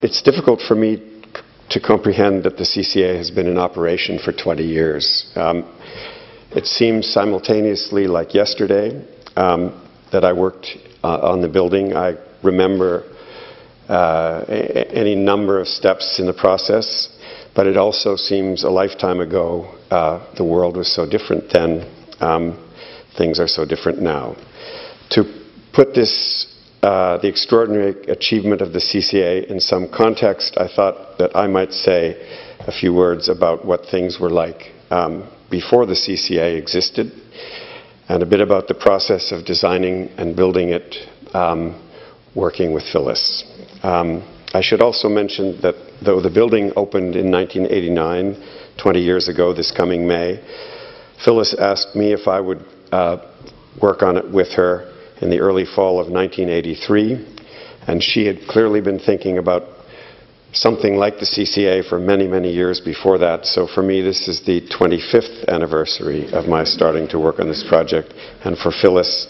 It's difficult for me to comprehend that the CCA has been in operation for 20 years. Um, it seems simultaneously like yesterday um, that I worked uh, on the building. I remember uh, any number of steps in the process, but it also seems a lifetime ago. Uh, the world was so different then. Um, things are so different now. To put this uh, the extraordinary achievement of the CCA in some context, I thought that I might say a few words about what things were like um, before the CCA existed, and a bit about the process of designing and building it, um, working with Phyllis. Um, I should also mention that though the building opened in 1989, 20 years ago this coming May, Phyllis asked me if I would uh, work on it with her in the early fall of 1983, and she had clearly been thinking about something like the CCA for many, many years before that. So for me, this is the 25th anniversary of my starting to work on this project, and for Phyllis,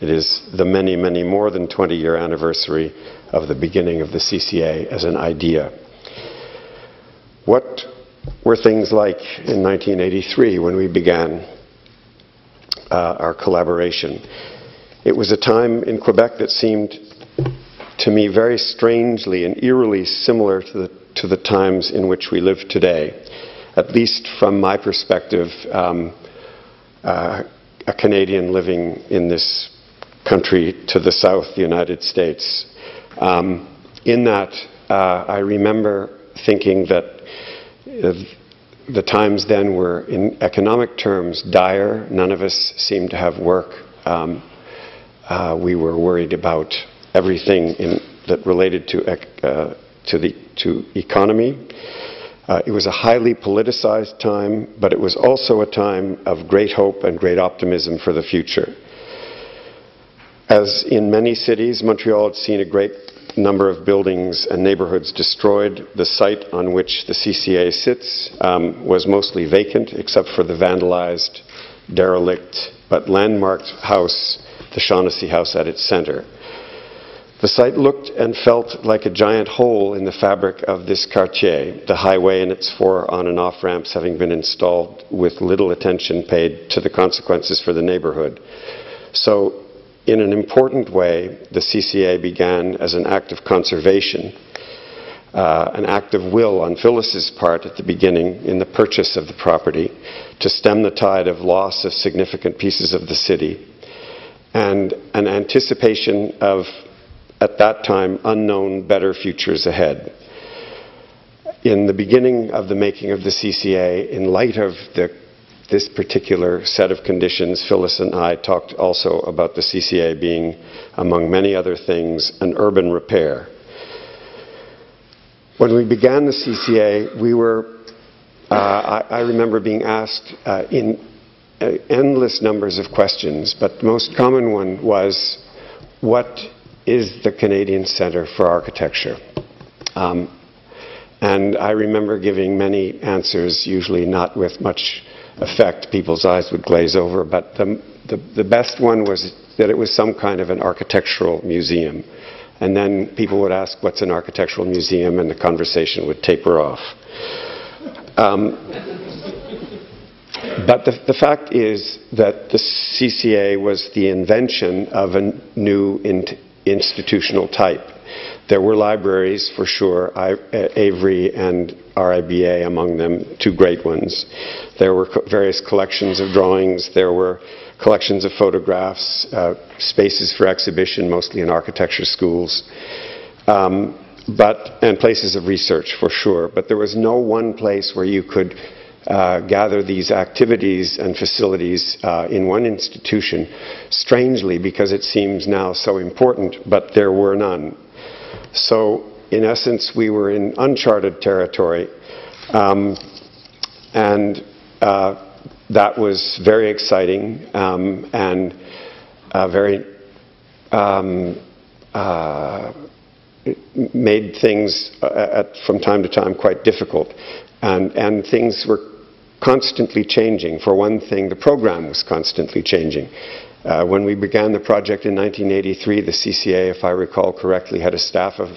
it is the many, many more than 20 year anniversary of the beginning of the CCA as an idea. What were things like in 1983 when we began uh, our collaboration? It was a time in Quebec that seemed to me very strangely and eerily similar to the, to the times in which we live today, at least from my perspective, um, uh, a Canadian living in this country to the south, the United States. Um, in that, uh, I remember thinking that uh, the times then were, in economic terms, dire. None of us seemed to have work. Um, uh, we were worried about everything in, that related to, uh, to the to economy. Uh, it was a highly politicized time, but it was also a time of great hope and great optimism for the future. As in many cities, Montreal had seen a great number of buildings and neighborhoods destroyed. The site on which the CCA sits um, was mostly vacant, except for the vandalized, derelict, but landmarked house the Shaughnessy House at its center. The site looked and felt like a giant hole in the fabric of this quartier, the highway and its four on and off ramps having been installed with little attention paid to the consequences for the neighborhood. So, in an important way, the CCA began as an act of conservation, uh, an act of will on Phyllis's part at the beginning in the purchase of the property to stem the tide of loss of significant pieces of the city and an anticipation of, at that time, unknown better futures ahead. In the beginning of the making of the CCA, in light of the, this particular set of conditions, Phyllis and I talked also about the CCA being, among many other things, an urban repair. When we began the CCA, we were, uh, I, I, remember being asked uh, in endless numbers of questions, but the most common one was, what is the Canadian Centre for Architecture? Um, and I remember giving many answers, usually not with much effect. People's eyes would glaze over, but the, the, the best one was that it was some kind of an architectural museum. And then people would ask, what's an architectural museum? And the conversation would taper off. Um, but the, the, fact is that the CCA was the invention of a new in, institutional type. There were libraries, for sure, I, Avery and RIBA among them, two great ones. There were co various collections of drawings. There were collections of photographs, uh, spaces for exhibition, mostly in architecture schools. Um, but, and places of research, for sure. But there was no one place where you could uh, gather these activities and facilities uh, in one institution, strangely because it seems now so important, but there were none. So, in essence, we were in uncharted territory, um, and uh, that was very exciting um, and uh, very um, uh, made things uh, at, from time to time quite difficult. And, and things were constantly changing. For one thing, the program was constantly changing. Uh, when we began the project in 1983, the CCA, if I recall correctly, had a staff of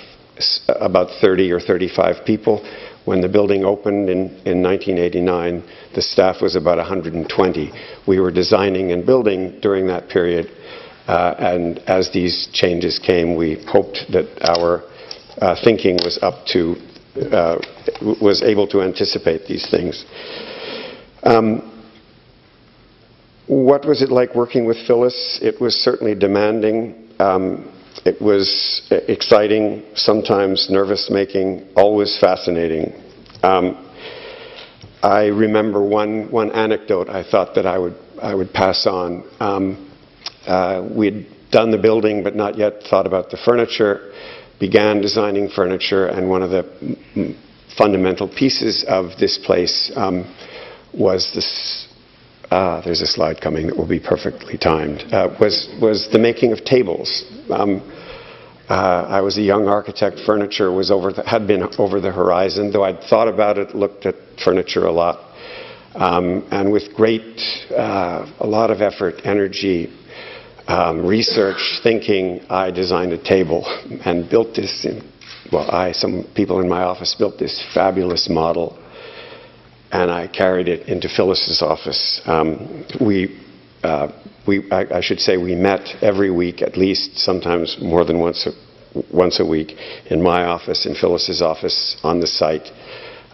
about 30 or 35 people. When the building opened in, in 1989, the staff was about 120. We were designing and building during that period, uh, and as these changes came, we hoped that our uh, thinking was up to, uh, was able to anticipate these things. Um, what was it like working with Phyllis? It was certainly demanding. Um, it was exciting, sometimes nervous making, always fascinating. Um, I remember one, one anecdote I thought that I would, I would pass on. Um, uh, we'd done the building but not yet thought about the furniture, began designing furniture, and one of the fundamental pieces of this place um, was this Ah, there's a slide coming that will be perfectly timed. Uh, was was the making of tables. Um, uh, I was a young architect. Furniture was over the, had been over the horizon, though I'd thought about it, looked at furniture a lot, um, and with great uh, a lot of effort, energy, um, research, thinking, I designed a table and built this. In, well, I some people in my office built this fabulous model and I carried it into Phyllis's office. Um, we, uh, we I, I, should say, we met every week, at least, sometimes more than once a, once a week, in my office, in Phyllis's office, on the site.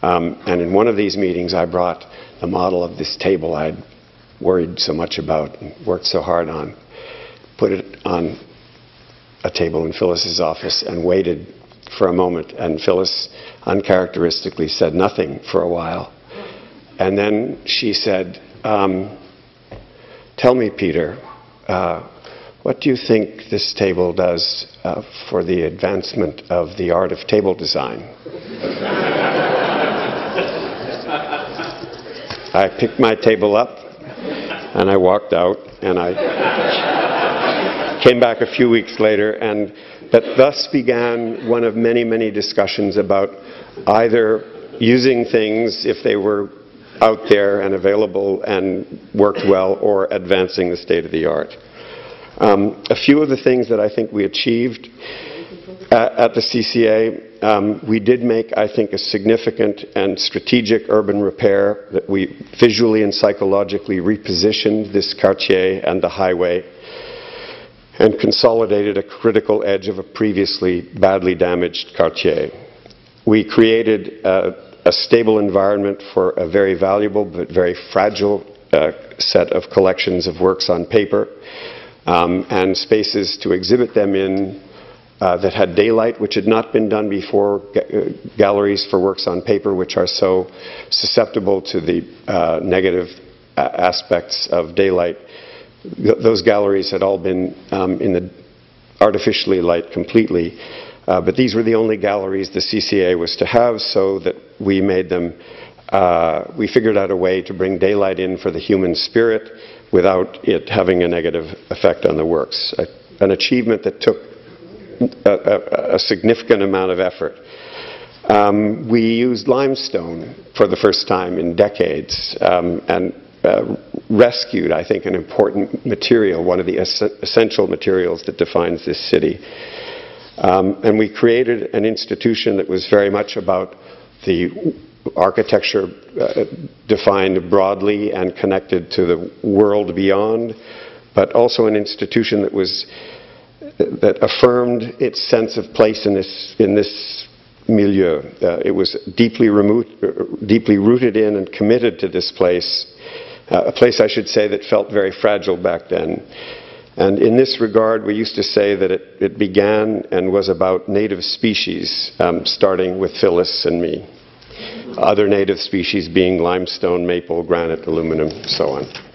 Um, and in one of these meetings, I brought the model of this table I'd worried so much about and worked so hard on, put it on a table in Phyllis's office, and waited for a moment. And Phyllis uncharacteristically said nothing for a while. And then she said, um, Tell me, Peter, uh, what do you think this table does uh, for the advancement of the art of table design? I picked my table up and I walked out and I came back a few weeks later and but thus began one of many many discussions about either using things if they were out there and available and worked well or advancing the state of the art. Um, a few of the things that I think we achieved at, at the CCA, um, we did make, I think, a significant and strategic urban repair that we visually and psychologically repositioned this quartier and the highway and consolidated a critical edge of a previously badly damaged quartier. We created uh, a stable environment for a very valuable but very fragile uh, set of collections of works on paper um, and spaces to exhibit them in uh, that had daylight, which had not been done before, uh, galleries for works on paper, which are so susceptible to the uh, negative a- aspects of daylight. Th- those galleries had all been um, in the artificially light completely. Uh, but these were the only galleries the CCA was to have, so that we made them. Uh, we figured out a way to bring daylight in for the human spirit without it having a negative effect on the works. A, an achievement that took a, a, a significant amount of effort. Um, we used limestone for the first time in decades um, and uh, rescued, I think, an important material, one of the es- essential materials that defines this city. Um, and we created an institution that was very much about the architecture uh, defined broadly and connected to the world beyond, but also an institution that was that affirmed its sense of place in this in this milieu. Uh, it was deeply uh, deeply rooted in and committed to this place, uh, a place I should say that felt very fragile back then. And in this regard, we used to say that it, it began and was about native species, um, starting with Phyllis and me. Other native species being limestone, maple, granite, aluminum, so on.